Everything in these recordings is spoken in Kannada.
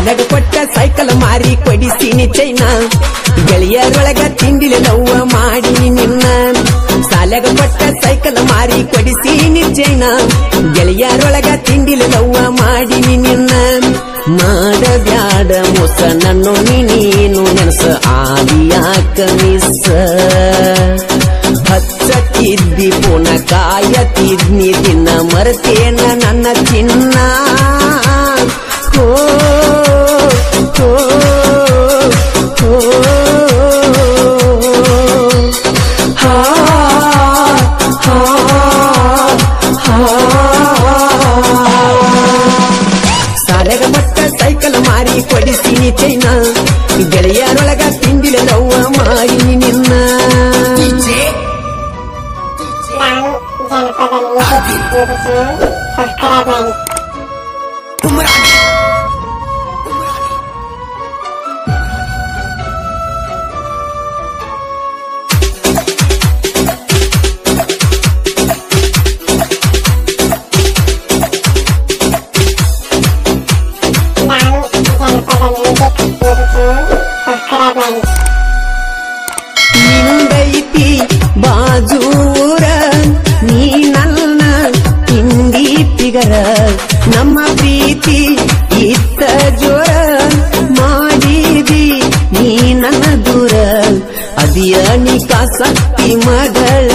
ಸಾಲಗ ಕೊಟ್ಟ ಸೈಕಲ್ ಮಾರಿ ಕೊಡಿಸಿನಿ ಚೈನ. ಗೆಳೆಯರೊಳಗ ತಿಂಡಿಲೆ ಲವ್ವ ಮಾಡಿ ನಿನ್ನ. ಸಾಲಗ ಕೊಟ್ಟ ಸೈಕಲ್ ಮಾರಿ ಕೊಡಿಸಿನಿ ಚೈನ. ಗೆಳೆಯರೊಳಗ ತಿಂಡಿಲೆ ಲವ್ವ ಮಾಡಿ ನಿನ್ನ. ಮಾಡ ಬ್ಯಾಡ ಮೋಸ ನನ್ನು ನೀನು ನೆನಸ. ಆದಿಯಾಕ ಮಿಸ್ಸ ಹಚ್ಚತ್ತಿದ್ದಿ ಪುನ ಕಾಯತಿದ್ನಿ ದಿನ ಮರತೇನ ನನ್ನ ಚಿನ್ನ. ಹೋ ನಾನು ಜನಪದ ಮ್ಯೂಸಿಕ್ ಯೂಟ್ಯೂಬ್ ಚಾನಲ್ ಸಬ್ಸ್ಕ್ರೈಬ್ ಮಾಡಿ ನಾನು ಜನಪದ ಮ್ಯೂಸಿಕ್ ಅದಿಯ ನೀ ಕಾಸಕ್ತಿ ಮಗಳ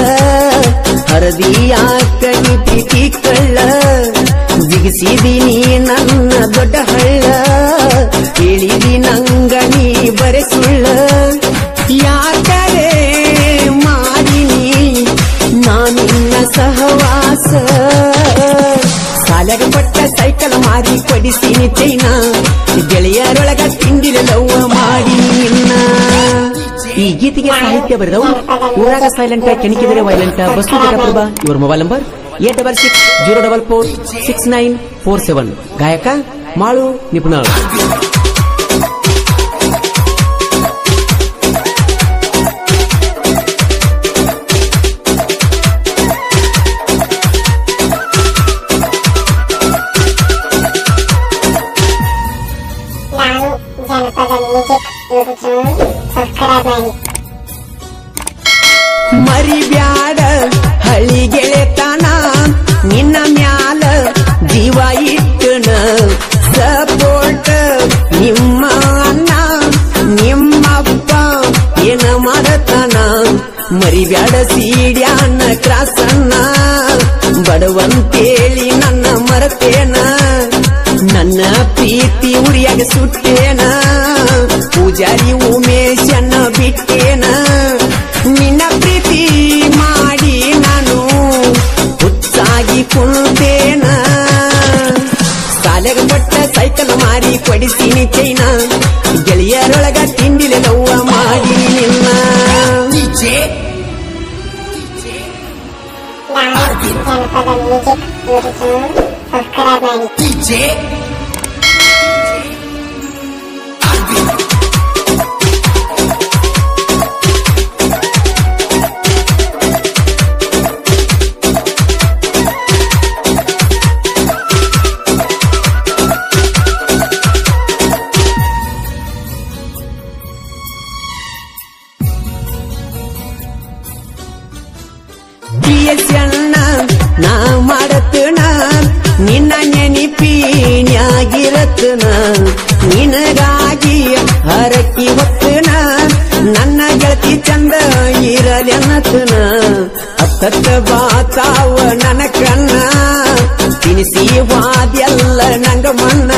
ಹರದಿಯಾಕನಿ ಪ್ರೀತಿ ಕಳ್ಳ ಬಿಗಿಸಿದೀನಿ ನನ್ನ ದೊಡ್ಡ ಹಳ್ಳ ಹೇಳಿದಿ ನಂಗ ನೀ ಬರೆ ಸುಳ್ಳ ಯಾಕರೆ ಮಾಡಿನಿ ನಾನಿನ್ನ ಸಹವಾಸ? ಸಾಲಗ ಪಟ್ಟ ಸೈಕಲ್ ಮಾರಿ ಕೊಡಿಸಿನಿ ಚೈನ. ಈ ಗೀತೆಗೆ ಸಾಹಿತ್ಯ ಬರೆದವು ಊರಾಗ ಸೈಲೆಂಟ್ ಕೆಣಕಿದರೆ ವೈಲೆಂಟ್ ಬಸ್ತು ಪ್ರಭಾ ಇವ್ರ mobile number eight double six zero double four six nine four seven ಗಾಯಕ ಮಾಳು ನಿಪುಣಾಳು ನಾನು ಜನಪದ music YouTube channel subscribe ಇಟ್ಟನ support ನಿಮ್ಮ ಅಣ್ಣ ನಿಮ್ಮಪ್ಪ ಏನ ಮಾಡತನ? ಮರಿಬ್ಯಾಡ ಸೀಡ್ಯಾನ ಕ್ರಾಸನ್ನ. ಬಡವಂತೇಳಿ ನನ್ನ ಮರತೇನ. ಮಾರಿ ಕೊಡಿಸಿನಿ ಚೈನ ಗೆಳೆಯರೊಳಗ ತಿಂಡಿಲೆ ಲವ್ವ ಮಾಡಿ ನಿನ್ನ. ಸಬ್ಸ್ಕ್ರೈಬ್ ಜನಪದ ಸಬ್ಸ್ಕ್ರೈಬ್ ಮಾಡಿ ಪ್ರಿಯಸಣ್ಣ ನಾ ಮಾಡತನ. ನಿನ್ನ ನೆನಿಪಿನ್ಯಾಗಿರತನ. ನಿನಗಾಗಿ ಹರಕಿ ಹೊತ್ತನ. ನನ್ನ ಗೆಳತಿ ಚಂದ ಇರಲೆನ್ನತನ. ಅತ್ತತ್ತ ಬಾತಾವ ನನ್ನ ಕಣ್ಣ. ತಿನಿಸಿ ವಾದ್ಯಲ್ಲ ನಂಗ ಮಣ್ಣ.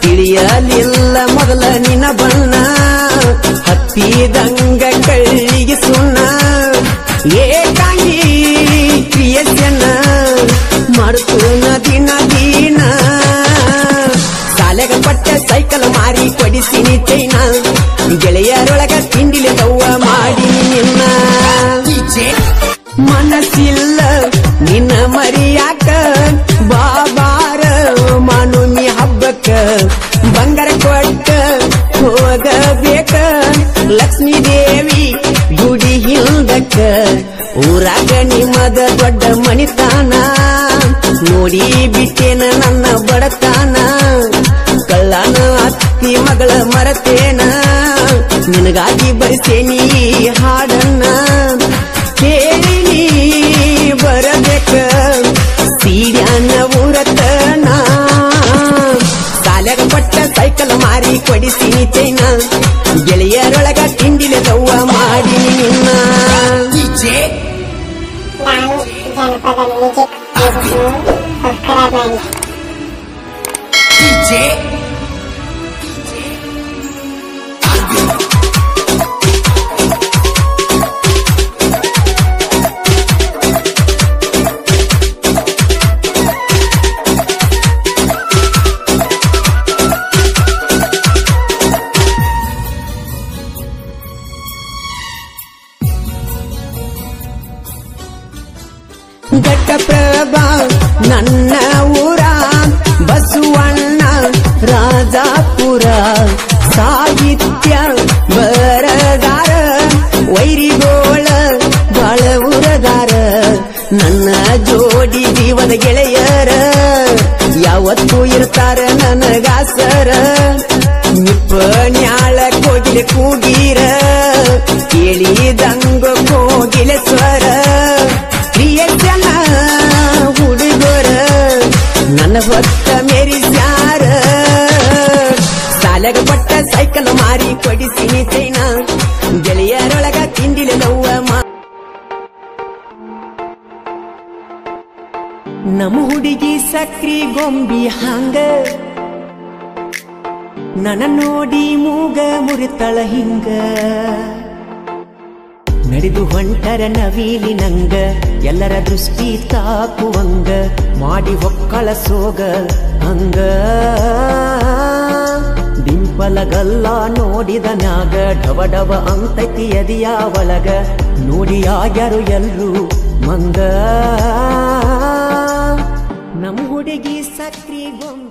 ತಿಳಿಯಲಿಲ್ಲ ಮೊದಲ ನಿನ್ನ ಬಣ್ಣ. ಹತ್ತಿದಂಗ ಮಾರಿ ಕೊಡಿಸಿನಿ ಚೈನ ಗೆಳೆಯರೊಳಗ ತಿಂಡಿಲೆ ದವ್ವ ಮಾಡಿ ನಿನ್ನ. ಮನಸ್ಸಿಲ್ಲ, ನಿನ್ನ ಮರಿಯಾಕ. ಬಾಬಾರ ಮಾನುಮಿ ಹಬ್ಬಕ್ಕ ಬಂಗಾರ ಕೊಟ್ಟ ಹೋಗಬೇಕ. ಲಕ್ಷ್ಮೀ ದೇವಿ ಗುಡಿ ಹಿಂದಕ್ಕ. ಊರಾಗ ನಿಮ್ಮದ ದೊಡ್ಡ ಮಣಿತಾನ. ನೋಡಿ ಬಿಟ್ಟೇನ ನನ್ನ ಬಡತಾನ. ಮರತೇನ? ನಿನಗಾಗಿ ಬರಿಸೇನಿ ಹಾಡನ್ನ. ಕೇಳಿ ನೀ ಬರಬೇಕ? ಸೀಡ್ಯಾನ ಊರತನ ಸಾಲ್ಯಾಗ ಪಟ್ಟ ಸೈಕಲ್ ಮಾರಿ ಕೊಡಿಸಿನಿ ಚೈನ ಗೆಳೆಯರೊಳಗ ತಿಂಡಿಲೆ ದವ್ವ ಮಾಡಿ ನಿನ್ನ. ನಾನು ಜನಪದ ಮ್ಯೂಸಿಕ್. ಸಬ್ಸ್ಕ್ರೈಬ್ ಮಾಡಿ ಘಟ್ಟಪ್ರಭಾ ನನ್ನ ಊರ ಬಸವಣ್ಣ ರಾಜಾಪುರ ಸಾಹಿತ್ಯ ಬರದಾರ ವೈರಿಗೋಳ ಬಾಳ ಉರದಾರ ನನ್ನ ಜೋಡಿ ಜೀವನ ಗೆಳೆಯರ ಯಾವತ್ತೂ ಇರ್ತಾರ ನನಗಾಸರ ನಿಪ್ಪನ್ಯಾಳ ಕೋಗಿಲೆ ಕೂಗೀರ ಕೇಳಿದಂಗ ಸಕ್ರಿ ಗೊಂಬಿ ಹಂಗ. ನನ್ನ ನೋಡಿ ಮೂಗ ಮುರಿತಳ ಹಿಂಗ. ನಡೆದು ಹೊಂಟರ ನವೀಲಿ ನಂಗ. ಎಲ್ಲರ ದೃಷ್ಟಿ ತಾಕುವಂಗ. ಮಾಡಿ ಒಕ್ಕಳ ಸೋಗ ಹಂಗ. ಡಿಂಪಲಗಲ್ಲ ನೋಡಿದ ನ್ಯಾಗ ಡವ ಡವ ಅಂತೈತಿ ಎದಿಯ ಒಳಗ. ನೋಡಿ ಆಗ್ಯಾರು ಎಲ್ರು ಮಂಗ. ನಮ್ ಹುಡುಗಿ ಸಕ್ರಿ ಗೊಂಬಿ